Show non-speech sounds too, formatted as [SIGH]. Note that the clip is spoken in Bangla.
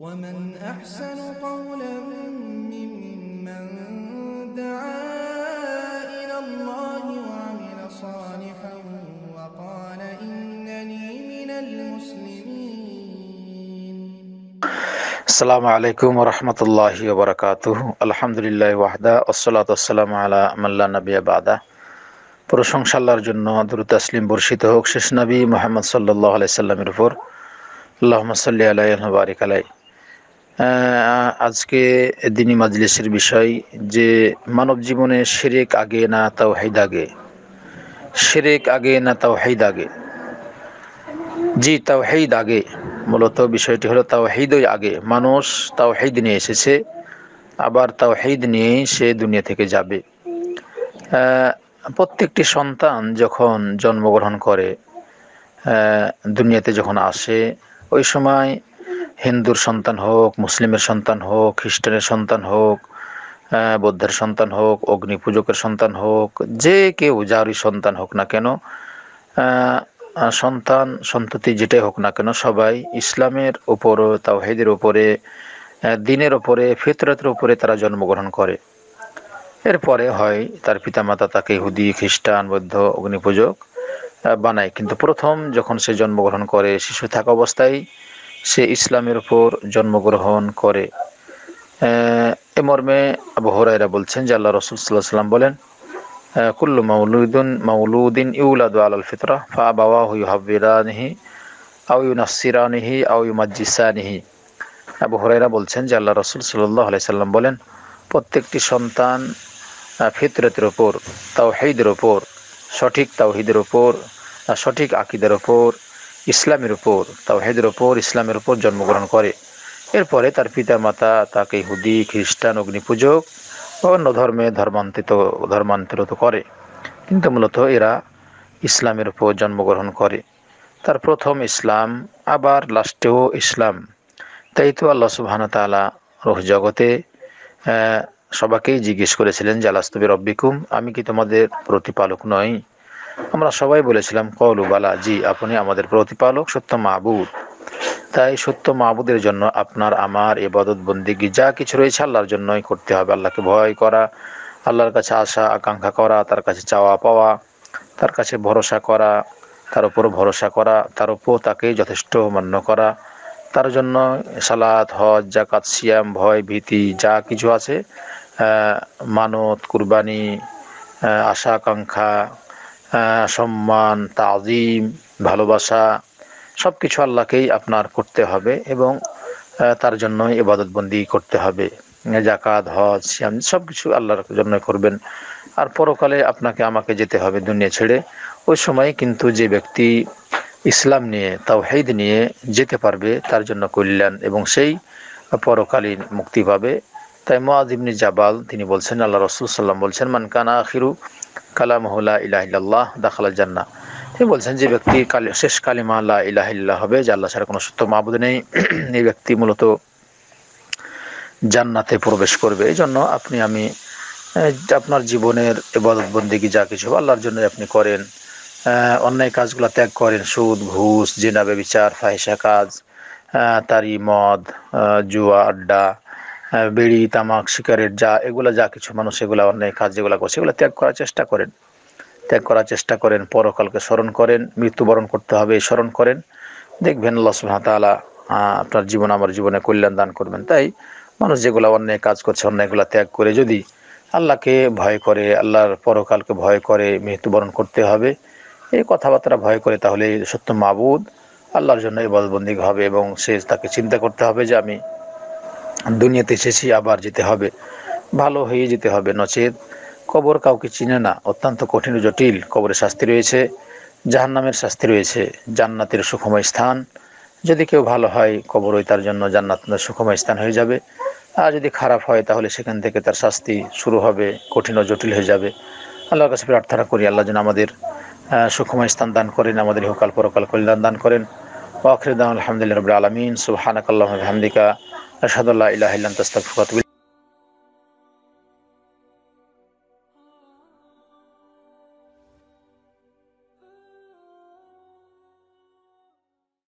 ومن أحسن قولا ممن دعا إلى الله وعمل صالحا وقال إنني من المسلمين আসসালামু আলাইকুম রহমতুল্লাহ বরকাত আলহামদুলিল্লাহ ওয়াহদা ওসলাত আসসালাম আলা মাল্লা নবী বাদা প্রশংসা আল্লাহর জন্য দুরুদ তাসলিম বর্ষিত হোক শেষ নবী মোহাম্মদ সাল্লাহ আলাই সাল্লামের উপর আল্লাহ সাল্লি আলাই বারিক আলাই আহ, আজকে দিনী মাজলিসের বিষয় যে মানব জীবনে শিরেক আগে না তাও আগে? শিরেক আগে না তাও আগে? জি, তাওহিদ আগে। মূলত বিষয়টি হলো তাওহিদই আগে। মানুষ তাও হেদ নিয়ে এসেছে, আবার তাও হেদ নিয়েই সে দুনিয়া থেকে যাবে। প্রত্যেকটি সন্তান যখন জন্মগ্রহণ করে দুনিয়াতে যখন আসে, ওই সময় হিন্দুর সন্তান হোক, মুসলিমের সন্তান হোক, খ্রিস্টানের সন্তান হোক বৌদ্ধের সন্তান হোক অগ্নি পূজকের সন্তান হোক, যে কেউ যারই সন্তান হোক না কেন সন্তান, সন্ততি যেটাই হোক না কেন, সবাই ইসলামের উপর, তাওহিদের উপরে দিনের উপরে, ফিতরতের উপরে তারা জন্মগ্রহণ করে। এরপরে হয় তার পিতামাতা তাকে হুদি খ্রিস্টান, বৌদ্ধ, অগ্নিপূজক বানায়। কিন্তু প্রথম যখন সে জন্মগ্রহণ করে, শিশু থাকা অবস্থায় সে ইসলামের উপর জন্মগ্রহণ করে। এ মর্মে আবু হরাইরা বলছেন যে আল্লাহ রসুল সাল্লাহ সাল্লাম বলেন কুল্লু মাউলুদুন মাউলুদিন ইউলাদু আলাল ফিতরা ফা বাবা বাওয়াহু ইউহাব্বিরানিহি আও ইউনাসসিরানিহি আও ইউমাজ্জিসানিহি। আবু হুরায়রা বলছেন যে আল্লাহ রাসূল সাল্লাল্লাহু আলাইহি সাল্লাম বলেন প্রত্যেকটি সন্তান ফিতরতের উপর তাওহীদের ওপর সঠিক তাওহীদের আহ, সঠিক আকিদের উপর ইসলামের উপর, তাওহীদের উপর, ইসলামের উপর জন্মগ্রহণ করে। এরপরে তার পিতা মাতা তাকে হুদি খ্রিস্টান, অগ্নিপূজক বা অন্য ধর্মে ধর্মান্তরিত ধর্মান্তরিত করে। কিন্তু মূলত এরা ইসলামের উপর জন্মগ্রহণ করে। তার প্রথম ইসলাম, আবার লাস্টেও ইসলাম। তাই তো আল্লাহ সুবহান তাআলা রোহ জগতে সবাকেই জিজ্ঞেস করেছিলেন যে রব্বিকুম? আমি কি তোমাদের প্রতিপালক নই? আমরা সবাই বলেছিলাম কলু বালা, জি, আপনি আমাদের প্রতিপালক, সত্য মাহবুদ তাই সত্য মাহবুদের জন্য আপনার, আমার এবাদত বন্দিগি, যা কিছু রয়েছে আল্লাহর জন্যই করতে হবে। আল্লাহকে ভয় করা, আল্লাহর কাছে আশা, আকাঙ্ক্ষা করা, তার কাছে চাওয়া পাওয়া, তার কাছে ভরসা করা, তার উপর ভরসা করা, তার উপর তাকে যথেষ্ট মান্য করা, তার জন্য সালাত, হজ জাকাত সিয়াম, ভয়, ভীতি, যা কিছু আছে মানত, কুরবানি আশা, আকাঙ্ক্ষা সম্মান, তাজিম, ভালোবাসা সব কিছু আল্লাহকেই আপনার করতে হবে এবং তার জন্য ইবাদতবন্দি করতে হবে। জাকাত হজ, সিয়াম সব কিছু আল্লাহর জন্য করবেন। আর পরকালে আপনাকে আমাকে যেতে হবে দুনিয়া ছেড়ে। ওই সময় কিন্তু যে ব্যক্তি ইসলাম নিয়ে, তাওহীদ নিয়ে যেতে পারবে, তার জন্য কল্যাণ এবং সেই পরকালীন মুক্তি পাবে। তাই মোয়াজিবনি জাবাল, তিনি বলছেন, আল্লাহ রসুল সাল্লাম বলছেন, মান কানা আখিরু কালামহুল্লাহ ইলাহিল্লাহ দাখালা জান্না তিনি বলছেন, যে ব্যক্তি কালি, শেষ কালিমা আল্লাহ ইলাহিল্লাহ হবে, যে আল্লাহ ছাড়া কোনো সত্য মাহবুদ নেই, [CLEARS THROAT] এই ব্যক্তি মূলত জান্নাতে প্রবেশ করবে। এই জন্য আপনি, আমি আপনার জীবনের এবাদত বন্দিগি যা কিছু আল্লাহর জন্য আপনি করেন। অন্যায় কাজগুলো ত্যাগ করেন, সুদ, ঘুষ জেনাবে বিচার ফাহিসা কাজ তারি, মদ জুয়া, আড্ডা বিড়ি, তামাক সিগারেট যা, এগুলো যা কিছু মানুষ এগুলো অন্যায় কাজ যেগুলো করছে, এগুলো ত্যাগ করার চেষ্টা করেন। ত্যাগ করার চেষ্টা করেন, পরকালকে স্মরণ করেন, মৃত্যুবরণ করতে হবে স্মরণ করেন। দেখবেন আল্লাহ আপনার জীবন, আমার জীবনে কল্যাণ দান করবেন। তাই মানুষ যেগুলো অন্যায় কাজ করছে, অন্যায়গুলো ত্যাগ করে যদি আল্লাহকে ভয় করে, আল্লাহর পরকালকে ভয় করে, মৃত্যুবরণ করতে হবে, এই কথাবার্তা ভয় করে তাহলে সত্য মাবুদ আল্লাহর জন্য ইবাদতবন্দি হবে এবং সে তাকে চিন্তা করতে হবে যে আমি দুনিয়াতে এসেছি, আবার যেতে হবে। ভালো হয়ে যেতে হবে, নচেত। কবর কাউকে চিনে না, অত্যন্ত কঠিন জটিল। কবরের শাস্তি রয়েছে, জাহান্নামের শাস্তি রয়েছে, জান্নাতের সুখময় স্থান। যদি কেউ ভালো হয়, কবর ওই তার জন্য জান্নাত সুখময় স্থান হয়ে যাবে। আর যদি খারাপ হয়, তাহলে সেখান থেকে তার শাস্তি শুরু হবে, কঠিন ও জটিল হয়ে যাবে। আল্লাহর কাছে প্রার্থনা করি, আল্লাহ যেন আমাদের সুখময় স্থান দান করেন, আমাদের ইহকাল পরকাল কল্যাণ দান করেন। ওয়াখির দান আলহামদুলিল্লাহ রবিল আলমিন। সুবাহানাকাল্লাহ হামদিকা أشهد أن لا إله إلا أنت أستغفرك